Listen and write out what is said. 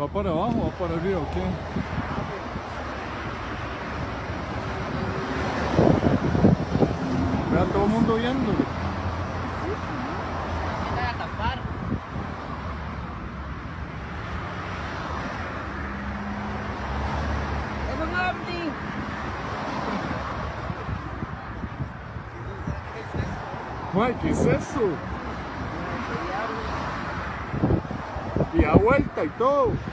¿Va para abajo o va para arriba o qué? Vea todo el mundo viéndolo. a tapar. ¡Es un ovni! Ay, ¿qué es eso? Y a vuelta y todo.